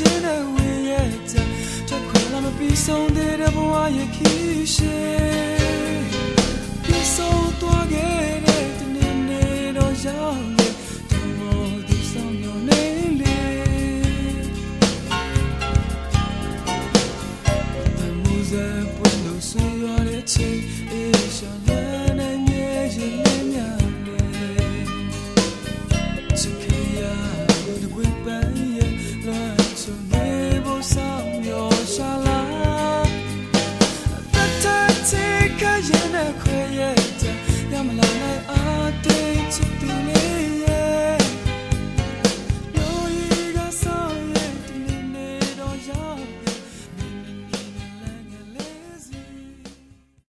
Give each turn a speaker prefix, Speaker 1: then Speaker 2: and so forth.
Speaker 1: ခြင်းနဲ့ဝင်ရဲ့ချာချက်ခွဲလာမပြီးဆုံးသေးတဲ့ဘဝရဲ့ခီးရှည်ပြီးဆုံးသွားခဲ့တဲ့တနေ့နေ့တော့ရောက်နေသူမို့သူဆောင်ညနေလေအမှုစားပွင့်လို့ဆွေးရတဲ့ချိန် 快也。